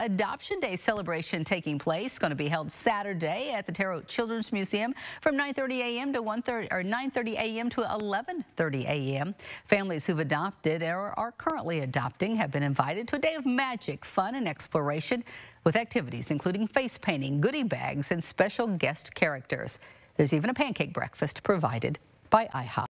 Adoption Day celebration taking place. Going to be held Saturday at the Terre Haute Children's Museum from 9:30 a.m. to 1:30 or 9:30 a.m. to 11:30 a.m. Families who've adopted or are currently adopting have been invited to a day of magic, fun, and exploration with activities including face painting, goodie bags, and special guest characters. There's even a pancake breakfast provided by IHOP.